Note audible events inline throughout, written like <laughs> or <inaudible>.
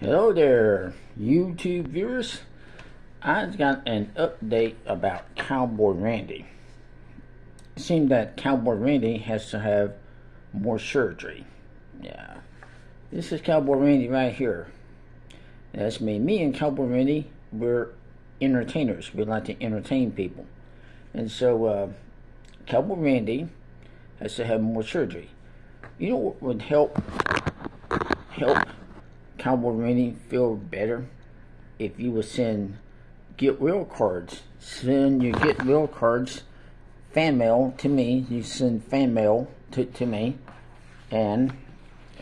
Hello there, YouTube viewers. I've got an update about Cowboy Randy. It seems that Cowboy Randy has to have more surgery. Yeah. This is Cowboy Randy right here. That's me. Me and Cowboy Randy, we're entertainers. We like to entertain people. And so, uh, Cowboy Randy has to have more surgery. You know what would help help Cowboy Randy feel better if you would send get real cards. Send your get real cards fan mail to me. You send fan mail to, to me and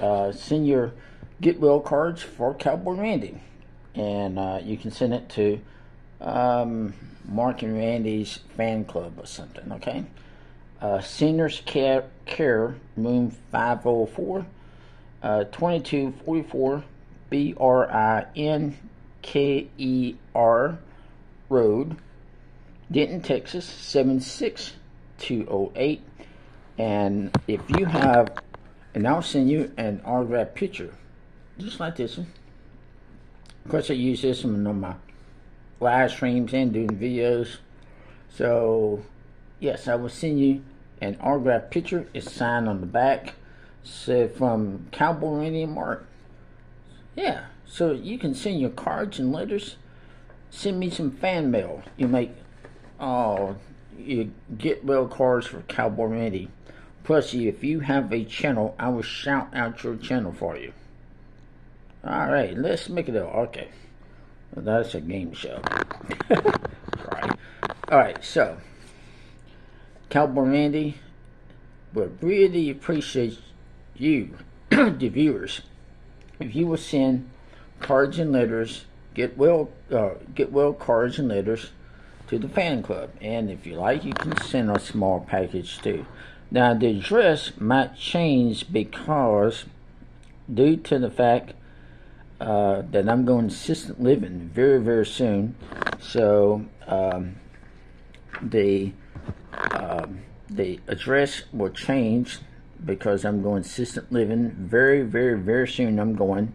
uh, send your get real cards for Cowboy Randy. And uh, you can send it to um, Mark and Randy's fan club or something, okay? Uh, Seniors Care, Care Room 504, uh, 2244 B R I N K E R Road, Denton, Texas 76208. And if you have, and I'll send you an autographed picture, just like this one. Of course, I use this one on my live streams and doing videos. So, yes, I will send you an autographed picture. It's signed on the back. So, from Cowboy Randy Mark. Yeah, so you can send your cards and letters. Send me some fan mail. You make, oh, you get well cards for Cowboy Randy. Plus, if you have a channel, I will shout out your channel for you. All right, let's make it a okay. Well, that's a game show. <laughs> All right, so Cowboy Randy would really appreciate you, <clears throat> the viewers, if you will send cards and letters, get well, uh, get well cards and letters to the fan club. And if you like, you can send a small package too. Now the address might change because, due to the fact uh, that I'm going to assistant living very very soon, so um, the um, the address will change because I'm going assistant living very, very, very soon. I'm going,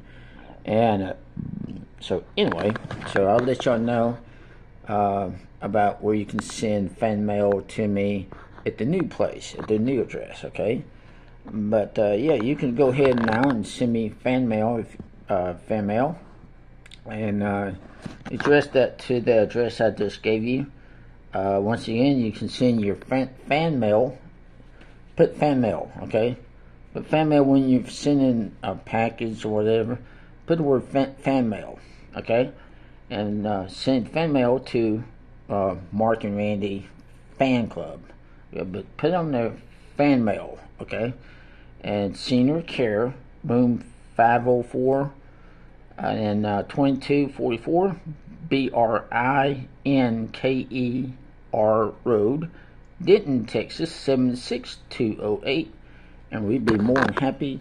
and uh, so anyway, so I'll let y'all know uh, about where you can send fan mail to me at the new place, at the new address. Okay, but uh, yeah, you can go ahead now and send me fan mail, if, uh, fan mail, and uh, address that to the address I just gave you. Uh, once again, you can send your fan, fan mail put fan mail, okay? But fan mail when you're sending a package or whatever, put the word fan, mail, okay? And uh, send fan mail to uh, Mark and Randy fan club. Yeah, but put on their fan mail, okay? And senior care, room 504 and uh, 2244 B R I N K E R Road. Denton, Texas 76208, and we'd be more than happy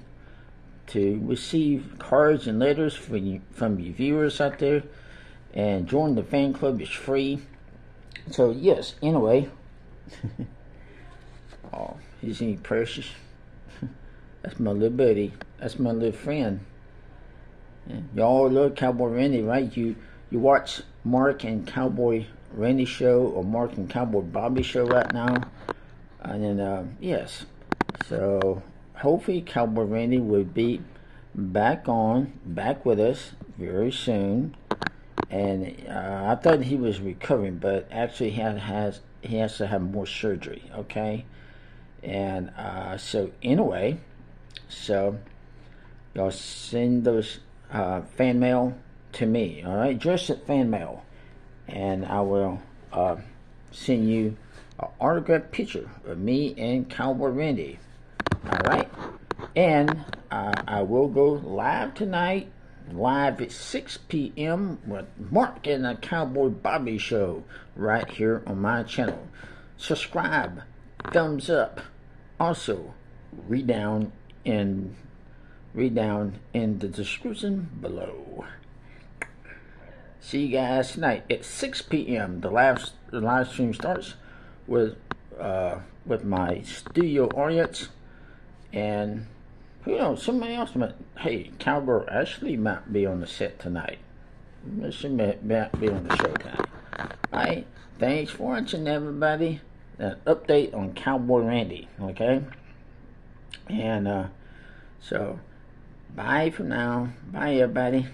to receive cards and letters from you, from you viewers out there. And join the fan club is free. So yes, anyway. <laughs> oh, isn't he precious? <laughs> That's my little buddy. That's my little friend. Y'all love Cowboy Randy, right? You you watch Mark and Cowboy Randy show or Mark and Cowboy Bobby show right now. And then, uh, yes. So, hopefully Cowboy Randy will be back on, back with us very soon. And uh, I thought he was recovering, but actually he has he has to have more surgery. Okay, and uh, so anyway, so y'all send those uh, fan mail to me. All right, just at fan mail and I will uh, send you an autographed picture of me and Cowboy Randy. All right, and uh, I will go live tonight, live at 6 p.m. with Mark and the Cowboy Bobby Show right here on my channel. Subscribe, thumbs up. Also, read down in read down in the description below. See you guys tonight at 6 p.m. The live the live stream starts with uh, with my studio audience, and Who knows? Somebody else might. Hey, Cowboy Ashley might be on the set tonight. She might, might be on the show tonight. All right. Thanks for watching, everybody. An update on Cowboy Randy. Okay. And uh, so, bye for now. Bye, everybody.